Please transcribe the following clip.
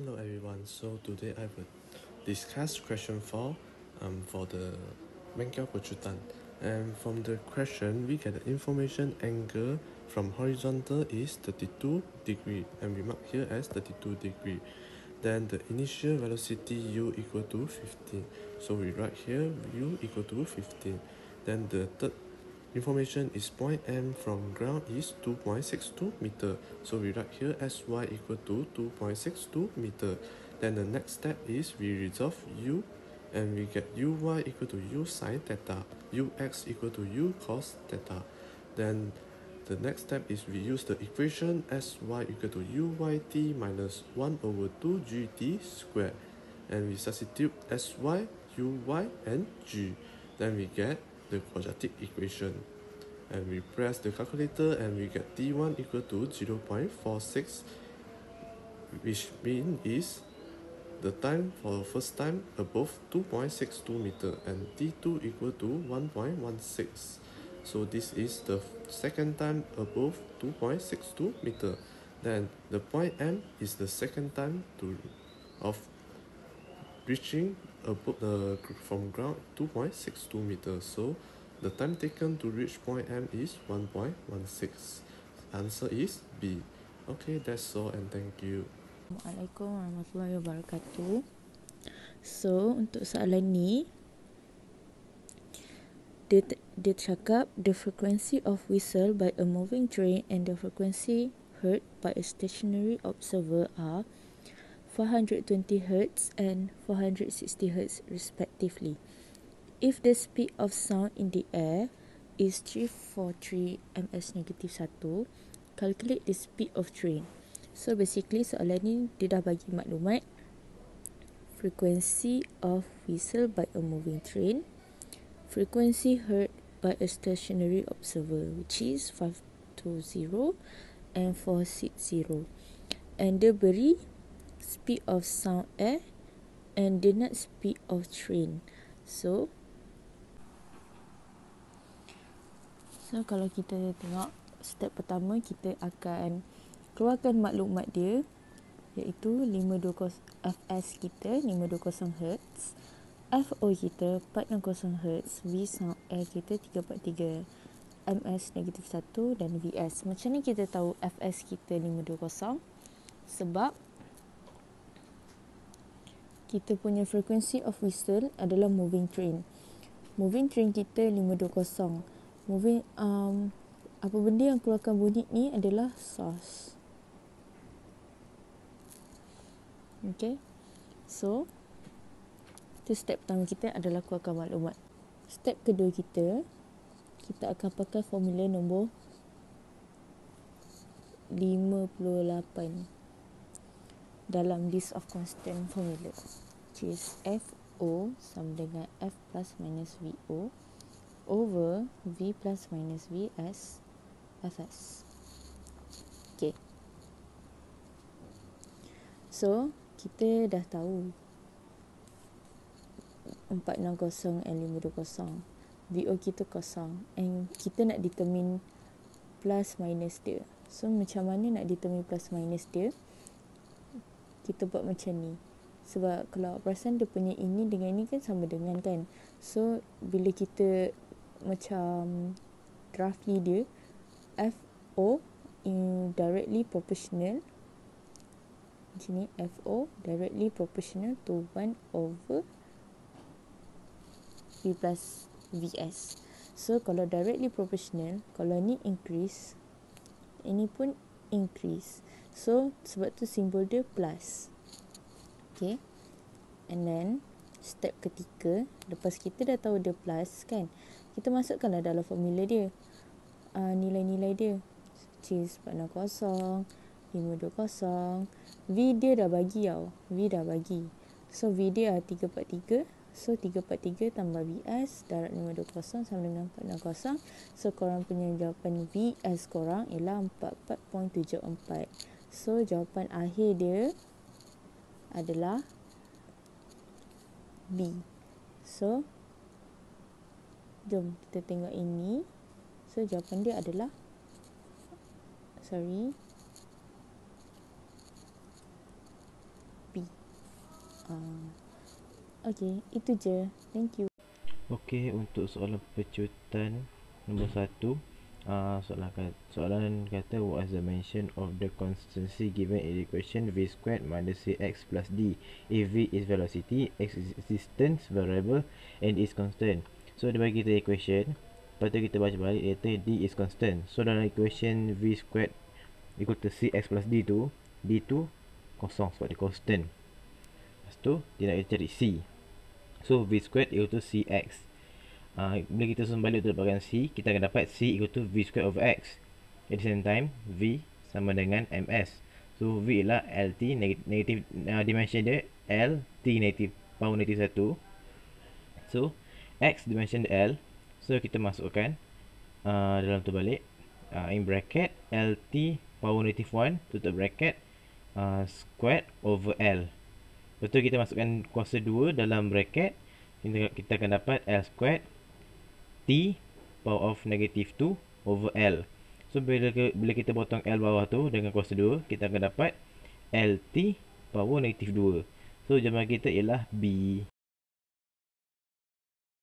Hello everyone, so today I will discuss question 4 um, for the Bengkel Pecutan. And from the question, we get the information angle from horizontal is 32 degree and we mark here as 32 degree. Then the initial velocity u equal to 15. So we write here u equal to 15. Then the third Information is point M from ground is 2.62 meter. So we write here sy equal to 2.62 meter. Then the next step is we resolve u and we get uy equal to u sine theta, ux equal to u cos theta. Then the next step is we use the equation sy equal to uyt minus 1 over 2 gt squared. And we substitute sy, uy and g. Then we get the quadratic equation. And we press the calculator and we get t1 equal to 0.46 which mean is the time for the first time above 2.62 meter and t2 equal to 1.16 so this is the second time above 2.62 meter. Then the point m is the second time to of reaching above the from ground 2.62 meters. So the time taken to reach point M is 1.16 answer is B. Okay that's all and thank you. Assalamualaikum warahmatullahi wabarakatuh. So untuk soalan ni dia, dia cakap the frequency of whistle by a moving train and the frequency heard by a stationary observer are 420 Hz and 460 Hz respectively. If the speed of sound in the air is 343 ms negative 1, calculate the speed of train. So basically soalan ni dia dah bagi maklumat frequency of whistle by a moving train, frequency heard by a stationary observer which is 520 and 460. And dia beri speed of sound air and the net speed of train. So So kalau kita tengok step pertama kita akan keluarkan maklumat dia iaitu 520 Fs kita 520 Hz FO kita 460 Hz V sound air kita 343 MS negatif 1 dan VS macam ni kita tahu Fs kita 520 sebab kita punya frequency of whistle adalah moving train. Moving train kita 520. Moving um apa benda yang keluarkan bunyi ni adalah source. Okay. So itu step pertama kita adalah keluarkan maklumat. Step kedua kita kita akan pakai formula nombor 58 dalam list of constant formula. Which is FO sama dengan F plus minus VO over V plus minus VS Fs okay so kita dah tahu 460 and 520 VO kita kosong and kita nak determine plus minus dia. So macam mana nak determine plus minus dia kita buat macam ni. Sebab kalau perasan dia punya ini dengan ini kan sama dengan kan. So bila kita macam roughly dia FO in directly proportional macam ni FO directly proportional to 1 over V plus VS so kalau directly proportional kalau ni increase ini pun increase So sebab tu simbol dia plus. Okay. And then step ketiga lepas kita dah tahu dia plus kan. Kita masukkanlah dalam formula dia. Uh, nilai-nilai dia. Cheese 460, 520. V dia dah bagi tau. V dah bagi. So V dia 343. So 343 tambah VS darat 520 sama dengan 460. So korang punya jawapan VS korang ialah 44.74. So jawapan akhir dia adalah B. So jom kita tengok ini. So jawapan dia adalah sorry B. Uh, okay, itu je. Thank you. Okey, untuk soalan pecutan nombor satu, uh, soalan kata, soalan kata what is the mention of the constancy given in the equation v squared minus cx plus d if v is velocity, x is distance variable and is constant. So dia bagi kita equation, lepas tu kita baca balik iaitu d is constant. So dalam equation v squared equal to cx plus d tu, d tu kosong sebab dia constant. Lepas tu dia nak cari c. So V squared equal to CX uh, Bila kita susun balik untuk dapatkan C Kita akan dapat C equal to V squared over X. At the same time V sama dengan MS So V ialah LT negatif uh, dimension dia LT negatif power negatif 1 So X dimension dia L. So kita masukkan uh, Dalam tu balik. Uh, In bracket LT power negatif 1 Tutup bracket uh, Squared over L Lepas kita masukkan kuasa 2 dalam bracket. Kita, kita akan dapat L squared T power of negative 2 over L. So bila, bila kita potong L bawah tu dengan kuasa 2 Kita akan dapat LT power negative 2 So jawapan kita ialah B